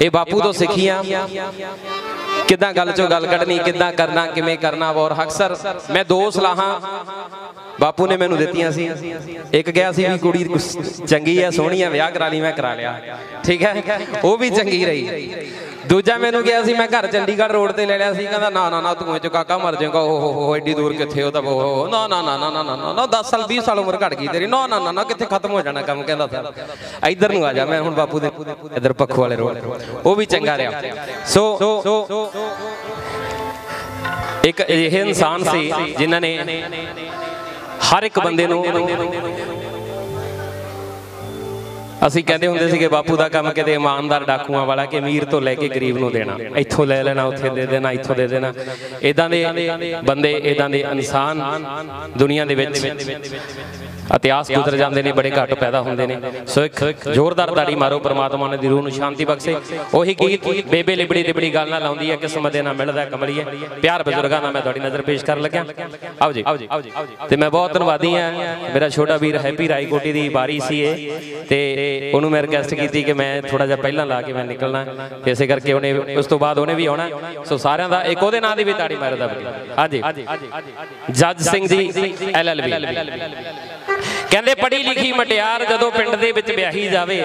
ਇਹ ਬਾਪੂ ਤੋਂ ਸਿੱਖੀਆਂ। ਕਿੱਦਾਂ ਗੱਲ ਚੋਂ ਗੱਲ ਕੱਢਣੀ ਕਿੱਦਾਂ ਕਰਨਾ ਕਿਵੇਂ ਕਰਨਾ ਔਰ ਅਕਸਰ ਮੈਂ ਦੋ ਸਲਾਹਾਂ ਬਾਪੂ ਨੇ ਮੈਨੂੰ ਦਿੱਤੀਆਂ ਸੀ। ਇੱਕ ਗਿਆ ਸੀ ਵੀ ਕੁੜੀ ਚੰਗੀ ਆ ਸੋਹਣੀ ਆ ਵਿਆਹ ਕਰਾ ਲਈ ਮੈਂ ਕਰਾ ਲਿਆ। ਠੀਕ ਹੈ? ਉਹ ਵੀ ਚੰਗੀ ਰਹੀ। ਦੂਜਾ ਮੈਨੂੰ ਕਿਹਾ ਸੀ ਮੈਂ ਘਰ ਚੰਡੀਗੜ੍ਹ ਰੋਡ ਤੇ ਲੈ ਲਿਆ ਸੀ ਕਹਿੰਦਾ ਨਾ ਨਾ ਨਾ ਤੂੰ ਚ ਕਾਕਾ ਮਰ ਜਾਏਗਾ ਓ ਹੋ ਐਡੀ ਦੂਰ ਕਿੱਥੇ ਉਹ ਤਾਂ ਉਹ ਨਾ ਨਾ ਨਾ ਨਾ ਨਾ ਨਾ ਨਾ 10 ਸਾਲ 20 ਸਾਲ ਉਮਰ ਘਟ ਗਈ ਤੇਰੀ ਨਾ ਨਾ ਨਾ ਨਾ ਕਿੱਥੇ ਖਤਮ ਹੋ ਜਾਣਾ ਕੰਮ ਕਹਿੰਦਾ ਸਰ ਇੱਧਰ ਨੂੰ ਆ ਜਾ ਮੈਂ ਹੁਣ ਬਾਪੂ ਦੇ ਇੱਧਰ ਪੱਖੋ ਵਾਲੇ ਰੋਡ ਉਹ ਵੀ ਚੰਗਾ ਰਿਹਾ ਸੋ ਇੱਕ ਇਹ ਇਨਸਾਨ ਸੀ ਜਿਨ੍ਹਾਂ ਨੇ ਹਰ ਇੱਕ ਬੰਦੇ ਨੂੰ ਅਸੀਂ ਕਹਿੰਦੇ ਹੁੰਦੇ ਸੀਗੇ, ਬਾਪੂ ਦਾ ਕੰਮ ਕਿਤੇ ਇਮਾਨਦਾਰ ਡਾਕੂਆਂ ਵਾਲਾ ਕਿ ਅਮੀਰ ਤੋਂ ਲੈ ਕੇ ਗਰੀਬ ਨੂੰ ਦੇਣਾ। ਇੱਥੋਂ ਲੈ ਲੈਣਾ, ਉੱਥੇ ਦੇ ਦੇਣਾ, ਇੱਥੋਂ ਦੇ ਦੇਣਾ। ਇਦਾਂ ਦੇ ਬੰਦੇ ਇਦਾਂ ਦੇ ਇਨਸਾਨ ਦੁਨੀਆ ਦੇ ਵਿੱਚ ਇਤਿਹਾਸ ਗੁਜ਼ਰ ਜਾਂਦੇ ਨੇ ਬੜੇ ਘੱਟ ਪੈਦਾ ਹੁੰਦੇ ਨੇ। ਸੋ ਇੱਕ ਜ਼ੋਰਦਾਰ ਤਾੜੀ ਮਾਰੋ ਪ੍ਰਮਾਤਮਾ ਨੇ ਦੀ ਰੂਹ ਨੂੰ ਸ਼ਾਂਤੀ ਬਖਸ਼ੇ। ਉਹੀ ਗੀਤ ਬੇਬੇ ਲਿਬੜੀ ਲਿਬੜੀ ਗੱਲ ਨਾਲ ਲਾਉਂਦੀ ਹੈ ਕਿਸਮਤ ਦੇ ਨਾਲ ਮਿਲਦਾ ਕਮਲੀਏ। ਪਿਆਰ ਬਜ਼ੁਰਗਾਂ ਦਾ ਮੈਂ ਤੁਹਾਡੀ ਨਜ਼ਰ ਪੇਸ਼ ਕਰਨ ਲੱਗਿਆ। ਆਓ ਜੀ। ਤੇ ਮੈਂ ਬਹੁਤ ਧੰਨਵਾਦੀ ਹਾਂ। ਮੇਰਾ ਛੋਟਾ ਵੀਰ ਹੈਪੀ ਰਾਈਕੋਟੀ ਦੀ ਵਾਰੀ ਸੀ ਇਹ। ਤੇ ਉਹਨੂੰ ਮੈਂ ਰਿਕਵੈਸਟ ਕੀਤੀ ਕਿ ਮੈਂ ਥੋੜਾ ਜਿਹਾ ਪਹਿਲਾਂ ਲਾ ਕੇ ਮੈਂ ਨਿਕਲਣਾ। ਇਸੇ ਕਰਕੇ ਉਹਨੇ ਉਸ ਤੋਂ ਬਾਅਦ ਉਹਨੇ ਵੀ ਆਉਣਾ। ਸੋ ਸਾਰਿਆਂ ਦਾ ਇੱਕ ਉਹਦੇ ਨਾਂ ਦੀ ਵੀ ਤਾੜੀ ਮਾਰਦਾ ਹਾਂਜੀ। ਜੱਜ ਸਿੰਘ ਜੀ ਐਲਐਲਬੀ। ਕਹਿੰਦੇ ਪੜ੍ਹੀ ਲਿਖੀ ਮਟਿਆਰ ਜਦੋਂ ਪਿੰਡ ਦੇ ਵਿੱਚ ਵਿਆਹੀ ਜਾਵੇ।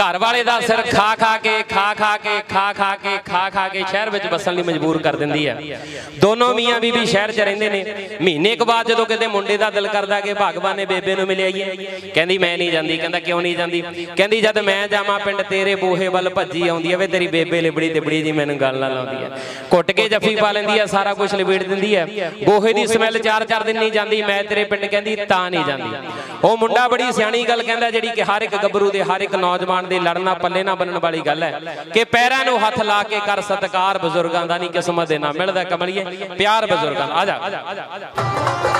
ਘਰ ਵਾਲੇ ਦਾ ਸਿਰ ਖਾ ਖਾ ਕੇ, ਖਾ ਖਾ ਕੇ, ਖਾ ਖਾ ਕੇ, ਖਾ ਖਾ ਕੇ ਸ਼ਹਿਰ ਵਿੱਚ ਵਸਣ ਲਈ ਮਜਬੂਰ ਕਰ ਦਿੰਦੀ ਹੈ ਦੋਨੋਂ ਮੀਆਂ ਬੀਬੀ ਸ਼ਹਿਰ 'ਚ ਰਹਿੰਦੇ ਨੇ। ਮਹੀਨੇ ਕੁ ਬਾਅਦ ਜਦੋਂ ਕਿਤੇ ਮੁੰਡੇ ਦਾ ਦਿਲ ਕਰਦਾ ਕਿ ਭਗਵਾਨ ਨੇ ਬੇਬੇ ਨੂੰ ਮਿਲ ਆਈਏ ਕਹਿੰਦੀ ਮੈਂ ਨਹੀਂ ਜਾਂਦੀ, ਕਹਿੰਦਾ ਕਿਉਂ ਨਹੀਂ ਜਾਂਦੀ? ਕਹਿੰਦੀ ਜਦ ਮੈਂ ਜਾਵਾਂ ਪਿੰਡ ਤੇਰੇ ਬੋਹੇ ਵੱਲ ਭੱਜੀ ਆਉਂਦੀ ਹੈ ਵੇ ਤੇਰੀ ਬੇਬੇ ਲਿਬੜੀ ਤਿਬੜੀ ਜੀ ਮੈਨੂੰ ਗੱਲ ਨਾਲ ਲਾਉਂਦੀ ਹੈ ਕੁੱਟ ਕੇ ਜੱਫੀ ਪਾ ਲੈਂਦੀ ਹੈ ਸਾਰਾ ਕੁਝ ਲਿਬੇੜ ਦਿੰਦੀ ਹੈ ਬੋਹੇ ਦੀ ਸਮੈਲ ਚਾਰ ਚਾਰ ਦਿਨ ਨਹੀਂ ਜਾਂਦੀ, ਮੈਂ ਤੇਰੇ ਪਿੰਡ ਕਹਿੰਦੀ ਤਾਂ ਨਹੀਂ ਜਾਂਦੀ। ਉਹ ਮੁੰਡਾ ਬੜੀ ਸਿਆਣੀ ਗੱਲ ਕਹਿੰਦਾ, ਜਿਹੜੀ ਕਿ ਹਰ ਇੱਕ ਗੱਭਰੂ ਦੇ, ਹਰ ਇੱਕ ਨੌਜਵਾਨ ਦੇ ਲੜਨਾ ਪੱਲੇ ਨਾ ਬੰਨਣ ਵਾਲੀ ਗੱਲ ਹੈ ਕਿ ਪੈਰਾਂ ਨੂੰ ਹੱਥ ਲਾ ਕੇ ਕਰ ਸਤਕਾਰ ਬਜ਼ੁਰਗਾਂ ਦਾ ਨਹੀਂ ਕਿਸਮਤ ਦੇ ਨਾਲ ਮਿਲਦਾ ਕਮਲੀਏ, ਪਿਆਰ ਬਜ਼ੁਰਗਾਂ ਦਾ। ਆ ਜਾ।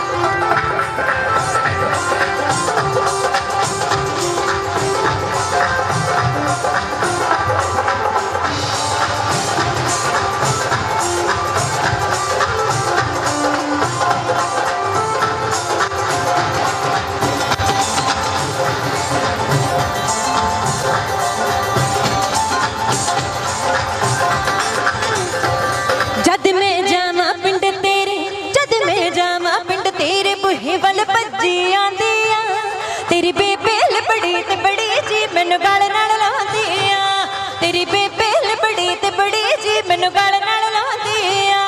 ਆ ਬੇਬੇ ਲਬੜੀ ਤੇ ਬੜੀ ਜੀ ਮੈਨੂੰ ਗਲ ਨਾਲ ਲਾਉਂਦੀ ਆ।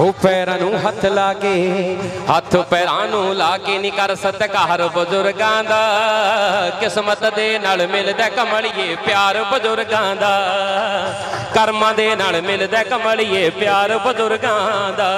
ਉਹ ਪੈਰਾਂ ਨੂੰ ਹੱਥ ਲਾ ਕੇ, ਹੱਥ ਪੈਰਾਂ ਨੂੰ ਲਾ ਕੇ ਨਹੀਂ ਕਰ ਸਤਕਾਰ ਬਜ਼ੁਰਗਾਂ ਦਾ। ਕਿਸਮਤ ਦੇ ਨਾਲ ਮਿਲਦਾ ਕਮਲੀਏ ਪਿਆਰ ਬਜ਼ੁਰਗਾਂ ਦਾ। ਕਰਮਾਂ ਦੇ ਨਾਲ ਮਿਲਦਾ ਕਮਲੀਏ ਪਿਆਰ ਬਜ਼ੁਰਗਾਂ ਦਾ।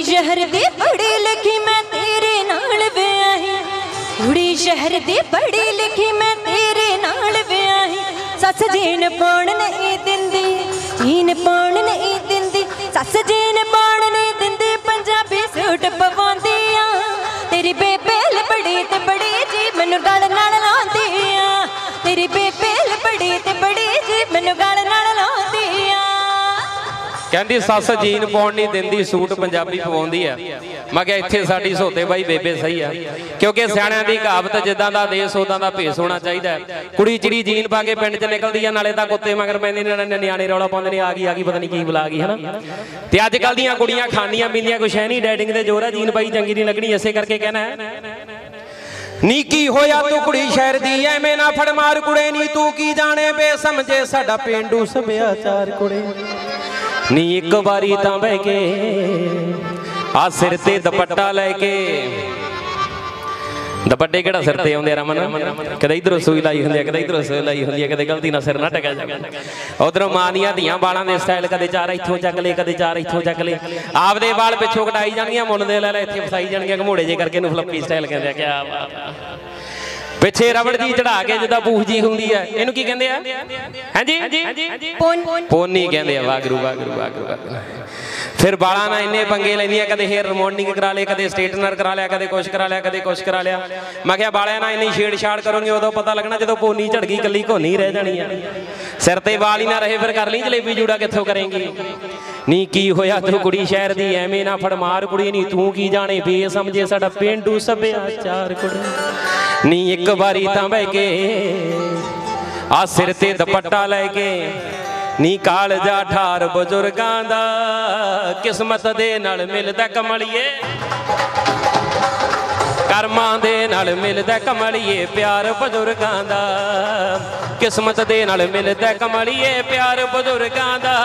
ਕੁੜੀ ਸ਼ਹਿਰ ਦੇ ਪੜ੍ਹੀ ਲਿਖੀ ਮੈਂ ਤੇਰੇ ਨਾਲ ਵਿਆਹੀ। ਕੁੜੀ ਸ਼ਹਿਰ ਦੇ ਪੜ੍ਹੀ ਲਿਖੀ ਮੈਂ ਤੇਰੇ ਨਾਲ ਵਿਆਹੀ। ਸੱਸ ਜੀਨ ਪਾਉਣ ਨਹੀਂ ਕਹਿੰਦੀ ਸੱਸ ਜੀਨ ਪਾਉਣ ਨਹੀਂ ਦਿੰਦੀ ਸੂਟ ਪੰਜਾਬੀ ਪਵਾਉਂਦੀ ਆ। ਮੈਂ ਕਿਹਾ ਇੱਥੇ ਸਾਡੀ ਸੋਤੇ ਬਾਈ ਬੇਬੇ ਸਹੀ ਆ। ਕਿਉਂਕਿ ਸਿਆਣਿਆਂ ਦੀ ਕਹਾਵਤ ਜਿੱਦਾਂ ਦਾ ਦੇਸ਼ ਉਦਾਂ ਦਾ ਭੇਸ ਹੋਣਾ ਚਾਹੀਦਾ। ਕੁੜੀ ਚਿੜੀ ਜੀਨ ਪਾ ਕੇ ਪਿੰਡ 'ਚ ਨਿਕਲਦੀ ਆ ਨਾਲੇ ਤਾਂ ਕੁੱਤੇ ਮਗਰ ਪੈਂਦੇ ਨੇ ਨਿਆਣੇ ਰੌਲਾ ਪਾਉਂਦੇ ਨੇ ਆ ਗਈ ਆ ਗਈ ਪਤਾ ਨਹੀਂ ਕੀ ਬੁਲਾ ਗਈ ਹਨਾ? ਤੇ ਅੱਜ ਕੱਲ ਦੀਆਂ ਕੁੜੀਆਂ ਖਾਂਦੀਆਂ ਪੀਂਦੀਆਂ ਕੁਛ ਹੈ ਨਹੀਂ ਡੈਟਿੰਗ ਦੇ ਜ਼ੋਰ ਆ ਜੀਨ ਪਾਈ ਚੰਗੀ ਨਹੀਂ ਲੱਗਣੀ ਇਸੇ ਕਰਕੇ ਕਹਿਣਾ ਹੈ। ਨੀ ਕੀ ਹੋਇਆ ਤੂੰ ਕੁੜੀ ਸ਼ਹਿਰ ਦੀ ਐਵੇਂ ਨਾ ਫੜ ਮਾਰ ਕੁੜੇ ਨੀ ਤੂੰ ਕੀ ਜਾਣੇ ਬੇ ਸਮਝੇ ਸਾਡਾ ਪਿੰਡੂ ਸਭਿਆਚਾਰ ਕੁੜੇ। ਨੀ ਇੱਕ ਵਾਰੀ ਤਾਂ ਬਹਿ ਕੇ ਆ ਸਿਰ ਤੇ ਦੁਪੱਟਾ ਲੈ ਕੇ। ਦੁਪੱਟੇ ਕਿਹੜਾ ਸਿਰ ਤੇ ਆਉਂਦੇ ਰਮਨ? ਕਦੇ ਇਧਰੋਂ ਸੂਈ ਲਾਈ ਹੁੰਦੀ ਹੈ ਕਦੇ ਇਧਰੋਂ ਸੂਈ ਲਾਈ ਹੁੰਦੀ ਹੈ ਕਦੇ ਗਲਤੀ ਨਾਲ ਸਿਰ ਨਾ ਟਕਿਆ ਜਾਵੇ ਉਧਰੋਂ ਮਾਂ ਦੀਆਂ ਧੀਆਂ ਵਾਲਾਂ ਦੇ ਸਟਾਈਲ ਕਦੇ ਚਾਰ ਇੱਥੋਂ ਚੱਕ ਲਏ, ਕਦੇ ਚਾਰ ਇੱਥੋਂ ਚੱਕ ਲੇ ਆਪਦੇ ਵਾਲ ਪਿੱਛੋਂ ਕਟਾਈ ਜਾਣਗੀਆਂ ਮੁੱਲ ਦੇ ਲੈ ਲੈ, ਇੱਥੇ ਫਸਾਈ ਜਾਣਗੀਆਂ, ਘਮੋੜੇ ਜੇ ਕਰਕੇ ਇਹਨੂੰ ਫਲੱਪੀ ਸਟਾਈਲ ਕਹਿੰਦੇ ਆ, ਕਿਆ ਬਾਤ ਪਿੱਛੇ ਰਬੜ ਜੀ ਚੜਾ ਕੇ ਜਿੱਦਾਂ ਬੂਹ ਜੀ ਹੁੰਦੀ ਆ। ਇਹਨੂੰ ਕੀ ਕਹਿੰਦੇ ਆ? ਹਾਂਜੀ? ਪੋਨ। ਪੋਨੀ ਕਹਿੰਦੇ ਆ ਵਾਗਰੂ ਵਾਗਰੂ ਵਾਗਰੂ ਫਿਰ ਬਾਲਾਂ ਨਾਲ ਇੰਨੇ ਪੰਗੇ ਲੈਂਦੀਆਂ ਕਦੇ ਹੇਅਰ ਰਿਮੋਡਲਿੰਗ ਕਰਾ ਲਿਆ ਕਦੇ ਸਟੇਟਨਰ ਕਰਾ ਲਿਆ ਕਦੇ ਕੁਛ ਕਰਾ ਲਿਆ ਕਦੇ ਕੁਛ ਕਰਾ ਲਿਆ। ਮੈਂ ਕਿਹਾ ਬਾਲਿਆਂ ਨਾਲ ਇੰਨੀ ਛੇੜਛਾੜ ਕਰੋਗੇ ਉਦੋਂ ਪਤਾ ਲੱਗਣਾ ਜਦੋਂ ਪੋਨੀ ਝੜ ਗਈ ਕੱਲੀ ਘੋਨੀ ਰਹਿ ਜਾਣੀ ਆ। ਸਿਰ ਤੇ ਵਾਲੀ ਨਾ ਰਹੇ, ਫਿਰ ਕਰ ਲਈ ਜਲੇਬੀ ਜੂੜਾ, ਕਿੱਥੋਂ ਕਰੇਂਗੀ? ਨੀ ਕੀ ਹੋਇਆ ਤੂੰ ਕੁੜੀ ਸ਼ਹਿਰ ਦੀ, ਐਵੇਂ ਨਾ ਫੜਮਾਰ ਕੁੜੀ ਨਹੀਂ ਤੂੰ ਕੀ ਜਾਣੇ? ਬੇ ਸਮਝੇ ਸਾਡਾ ਪਿੰਡੂ ਸੱਭਿਆਚਾਰ ਕੁੜੀ। ਨੀ ਇੱਕ ਵਾਰੀ ਤਾਂ ਬਹਿ ਕੇ ਆ ਸਿਰ ਤੇ ਦੁਪੱਟਾ ਲੈ ਕੇ, ਨੀ ਕਾਲਜਾ ਠਾਰ ਬਜ਼ੁਰਗਾਂ ਦਾ ਕਿਸਮਤ ਦੇ ਨਾਲ ਮਿਲਦਾ ਕਮਲੀਏ। ਕਰਮਾਂ ਦੇ ਨਾਲ ਮਿਲਦਾ ਕਮਲੀਏ ਪਿਆਰ ਬਜ਼ੁਰਗਾਂ ਦਾ। ਕਿਸਮਤ ਦੇ ਨਾਲ ਮਿਲਦਾ ਕਮਲੀਏ ਪਿਆਰ ਬਜ਼ੁਰਗਾਂ ਦਾ।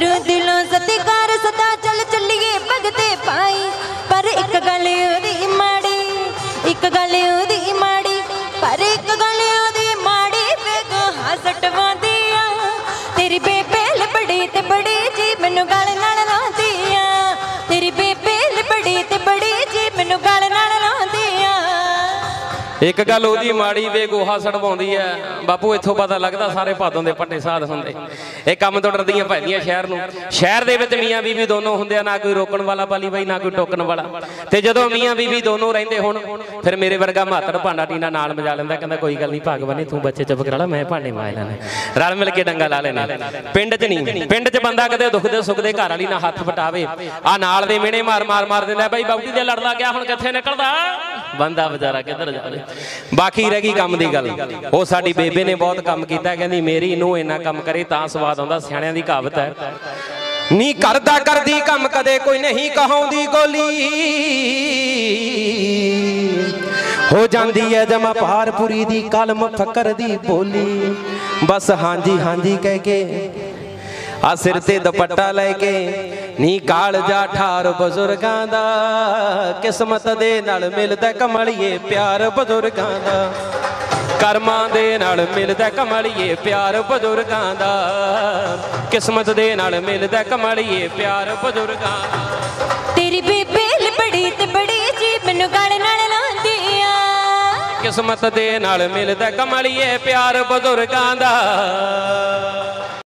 ਮੈਂ ਇੱਕ ਗੱਲ ਉਹਦੀ ਮਾੜੀ ਵੇ ਗੋਹਾ ਸੜਵਾਉਂਦੀ ਐ ਬਾਪੂ, ਇੱਥੋਂ ਪਤਾ ਲੱਗਦਾ ਸਾਰੇ ਭਾਦੋਂ ਦੇ ਪੱਟੇ ਸਾਧ ਹੁੰਦੇ। ਇਹ ਕੰਮ ਤੋਂ ਡਰਦੀਆਂ ਭੈਦੀਆਂ ਸ਼ਹਿਰ ਨੂੰ। ਸ਼ਹਿਰ ਦੇ ਵਿੱਚ ਮੀਆਂ ਬੀਬੀ ਦੋਨੋਂ ਹੁੰਦੇ ਆ, ਨਾ ਕੋਈ ਰੋਕਣ ਵਾਲਾ ਪਾਲੀ ਬਾਈ, ਨਾ ਕੋਈ ਟੋਕਣ ਵਾਲਾ। ਤੇ ਜਦੋਂ ਮੀਆਂ ਬੀਬੀ ਦੋਨੋਂ ਰਹਿੰਦੇ ਹੁਣ, ਫਿਰ ਮੇਰੇ ਵਰਗਾ ਮਾਤੜ ਭਾਂਡਾ ਟੀਨਾ ਨਾਲ ਮਜਾ ਲੈਂਦਾ, ਕਹਿੰਦਾ, ਕੋਈ ਗੱਲ ਨਹੀਂ ਭਾਗਵਾਨੀ, ਤੂੰ ਬੱਚੇ ਚੁੱਪ ਕਰਾ ਲਾ, ਮੈਂ ਭਾਂਡੇ ਮਾਜ ਲੈਣੇ ਰਲ ਮਿਲ ਕੇ ਡੰਗਾ ਲਾ ਲੈਣੇ ਪਿੰਡ 'ਚ ਨਹੀਂ, ਪਿੰਡ 'ਚ ਬੰਦਾ ਕਦੇ ਦੁੱਖ ਦੇ ਸੁੱਖ ਦੇ ਘਰ ਵਾਲੀ ਨਾਲ ਹੱਥ ਵਟਾਵੇ। ਆ ਨਾਲ ਦੇ ਮਿਹਣੇ ਮਾਰ ਮਾਰ ਮਾਰ ਦਿੰਦਾ, ਬਾਈ ਬਾਬੂਟੀ ਦੇ ਲੜਦਾ ਗਿਆ ਹੁਣ, ਕਿੱਥੇ ਨਿਕਲਦਾ? ਬੰਦਾ ਵਿਚਾਰਾ ਕਿੱਧਰ ਜਾਵੇ ਬਾਕੀ ਰਹਿ ਗਈ ਕੰਮ ਦੀ ਗੱਲ। ਉਹ ਸਾਡੀ ਬੇਬੇ ਨੇ ਬਹੁਤ ਕੰਮ ਕੀਤਾ, ਕਹਿੰਦੀ ਮੇਰੀ ਨੂੰ ਇੰਨਾ ਕੰਮ ਕਰੇ ਤਾਂ ਸਵਾਦ ਆਉਂਦਾ, ਸਿਆਣਿਆਂ ਦੀ ਕਹਾਵਤ ਹੈ। ਨੀ ਕਰਦਾ ਕਰਦੀ ਕੰਮ ਕਦੇ ਕੋਈ ਨਹੀਂ ਕਹਾਉਂਦੀ ਗੋਲੀ। ਹੋ ਜਾਂਦੀ ਹੈ ਜਮਾ ਪਾਰਪੁਰੀ ਦੀ ਕਲਮ ਫਕਰ ਦੀ ਬੋਲੀ। ਬਸ ਹਾਂਜੀ ਹਾਂਜੀ ਕਹਿ ਕੇ ਆ ਸਿਰ ਤੇ ਦੁਪੱਟਾ ਲੈ ਕੇ ਨੀ ਕਾਲਜਾ ਠਾਰ ਬਜ਼ੁਰਗਾਂ ਦਾ ਕਿਸਮਤ ਦੇ ਨਾਲ ਮਿਲਦਾ ਕਮਲੀਏ ਪਿਆਰ ਬਜ਼ੁਰਗਾਂ ਦਾ। ਕਰਮਾਂ ਦੇ ਨਾਲ ਮਿਲਦਾ ਕਮਲੀਏ ਪਿਆਰ ਬਜ਼ੁਰਗਾਂ ਦਾ ਕਿਸਮਤ ਦੇ ਨਾਲ ਮਿਲਦਾ ਕਮਲੀਏ ਪਿਆਰ ਬਜ਼ੁਰਗਾਂ ਤੇਰੀ ਬੇਬੇ ਲਬੜੀ ਤੇ ਬੜੀ ਜੀ ਮੈਨੂੰ ਗਲ ਨਾਲ ਲਾਉਂਦੀ ਆ ਕਿਸਮਤ ਦੇ ਨਾਲ ਮਿਲਦਾ ਕਮਲੀਏ ਪਿਆਰ ਬਜ਼ੁਰਗਾਂ ਦਾ।